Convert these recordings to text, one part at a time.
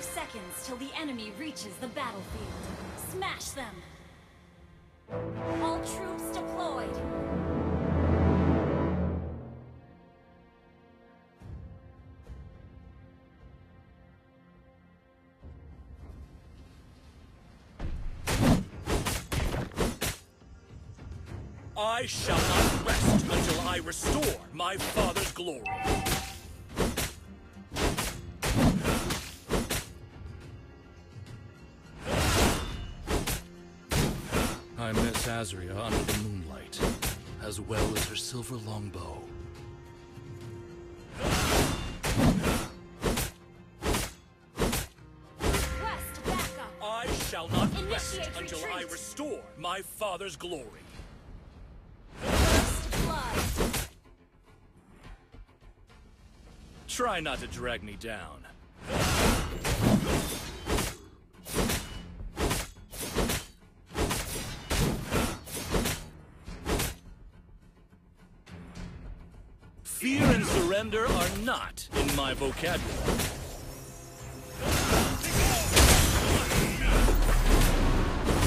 Five seconds till the enemy reaches the battlefield. Smash them! All troops deployed! I shall not rest until I restore my father's glory. I Azria under the moonlight, as well as her silver longbow. Request backup! I shall not rest Initiate until I restore my father's glory. Try not to drag me down. Fear and surrender are not in my vocabulary.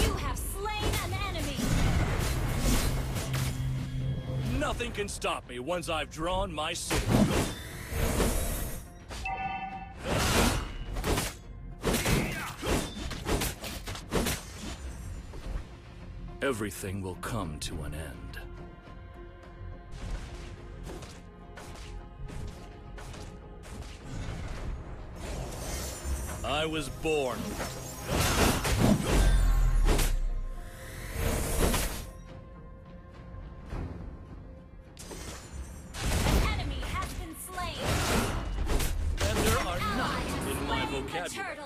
You have slain an enemy! Nothing can stop me once I've drawn my sword. Everything will come to an end. I was born. An enemy has been slain! And there are not in my vocabulary.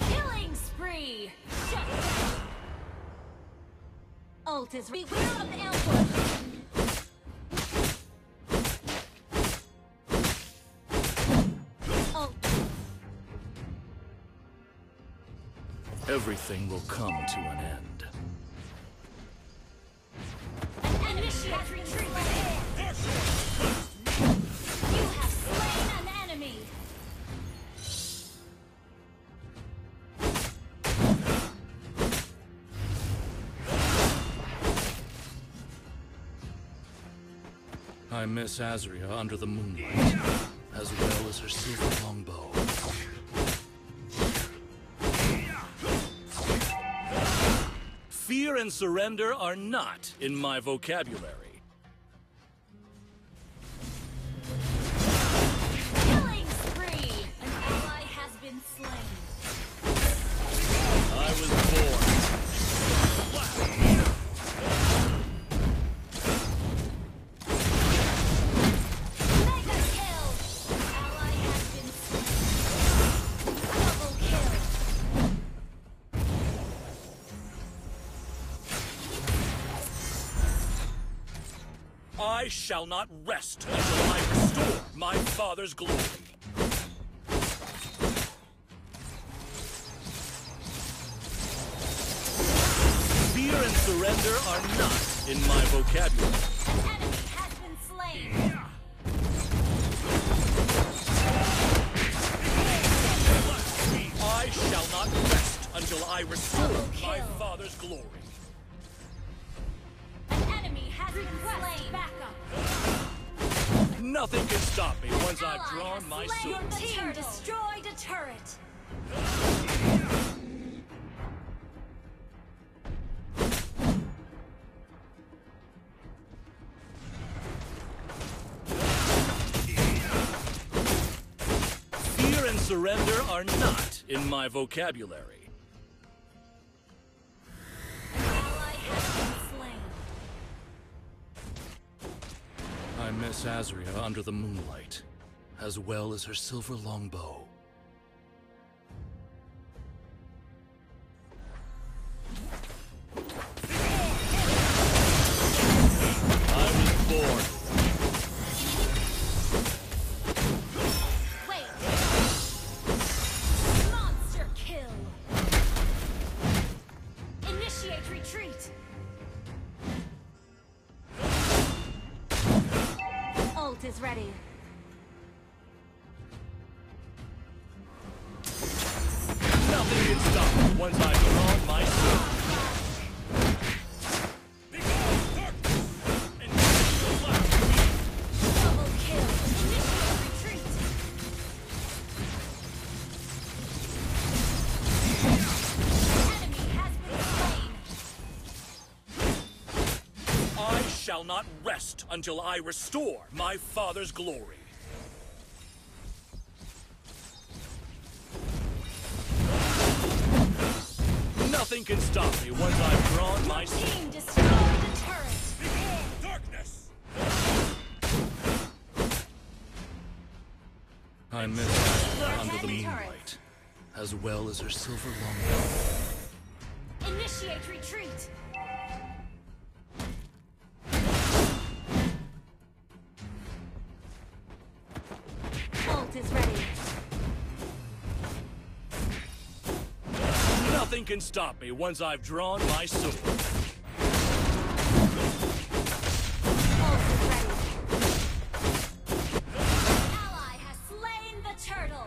Killing spree! Shut down! Ult is beware of ambush! Everything will come to an end. You have slain an enemy! I miss Azria under the moonlight, as well as her silver longbow. Fear and surrender are not in my vocabulary. I shall not rest until I restore my father's glory. Fear and surrender are not in my vocabulary. Enemy has been slain. I shall not rest until I restore my father's glory. Nothing can stop me once I've drawn my sword. Your team destroyed a turret. Fear and surrender are not in my vocabulary. Miss Azria under the moonlight, as well as her silver longbow. Ready. Nothing can stop me once I've drawn my sword. Shall not rest until I restore my father's glory. Nothing can stop me once I've drawn my sword. Team destroyed the turret. Darkness! I miss Azria under the Attack turret. moonlight, as well as her silver long Initiate retreat. Nothing can stop me once I've drawn my sword. Ult is ready. Ally has slain the turtle.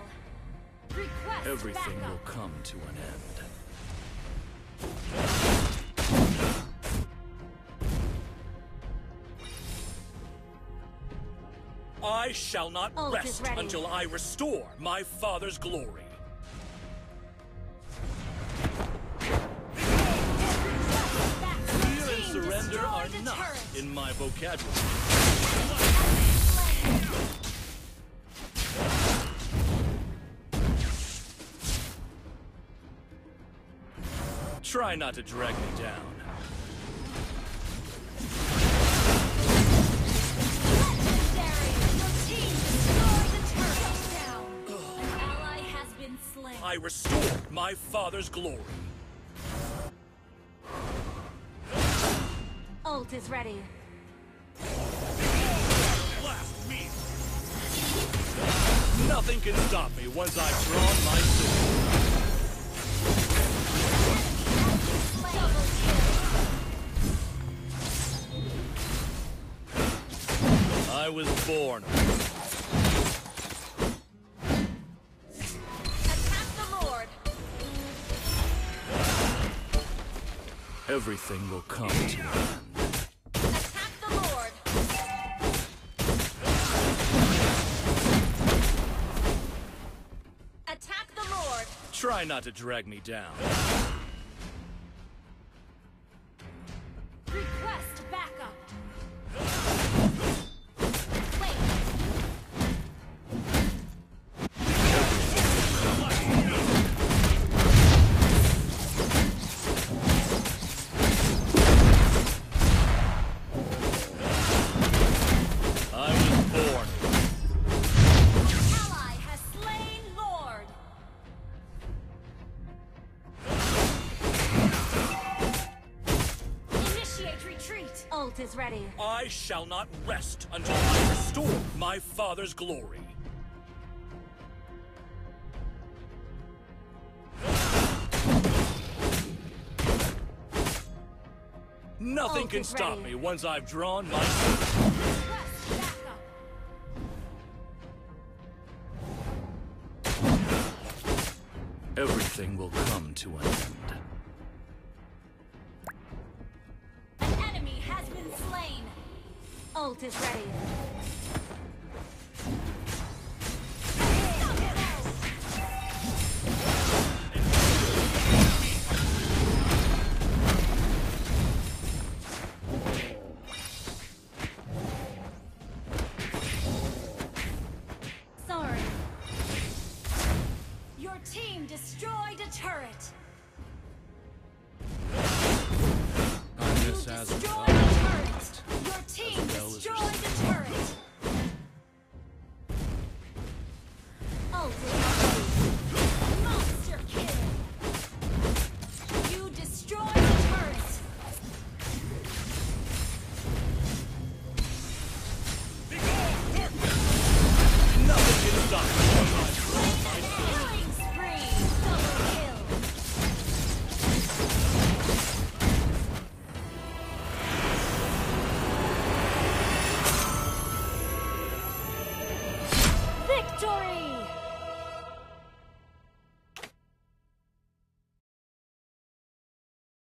Request Everything will come to an end. I shall not rest until I restore my father's glory. Surrender are not turret. in my vocabulary. Try not to drag me down. Legendary. Your team destroyed the turret. Down. An ally has been slain. I restore my father's glory. Ult is ready. Blast me! Nothing can stop me once I've drawn my sword. Double kill. I was born. Attack the Lord. Everything will come to an end. Try not to drag me down. Is ready. I shall not rest until I restore my father's glory. Nothing Ult can stop ready. me once I've drawn my sword. Everything will come to an end. Is ready.